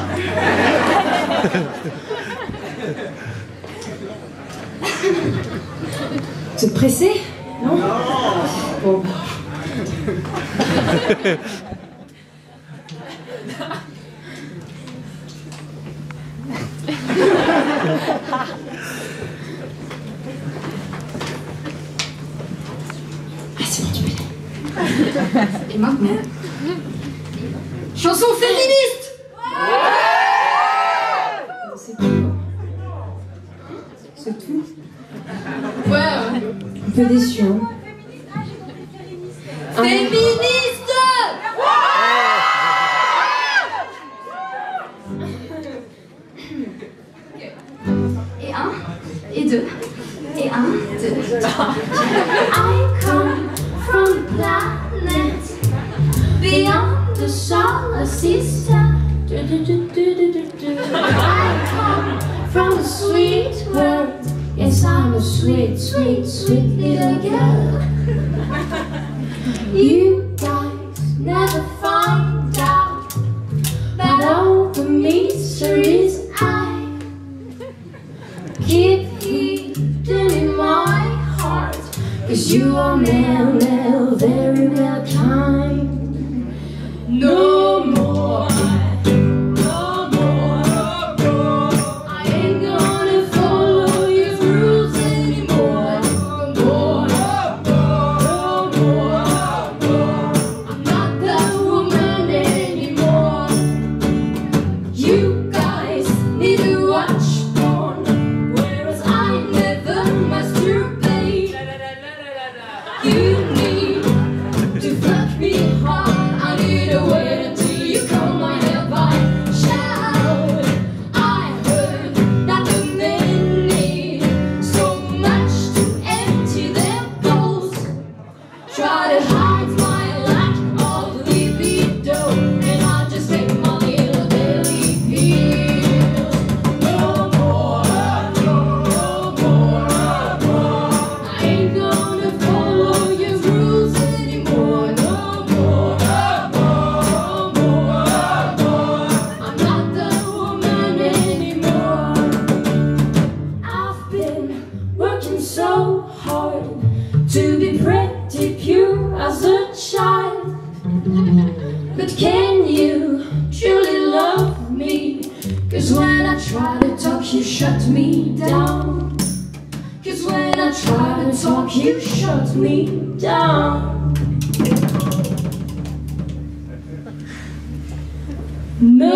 Vous êtes pressé Non? Ah, c'est bon, aller. Et maintenant? Chanson féministe C'est tout. Ouais, Un peu déçu, hein. Féministe Et un, et deux, et un, deux. I come from the planet beyond the solar system. I come from a sweet world. Yes, I'm a sweet, sweet, sweet little girl. You guys never find out that all the mysteries I keep hidden in my heart. Cause you are Mel, Mel, shut me down. Cause when I try to talk you shut me down.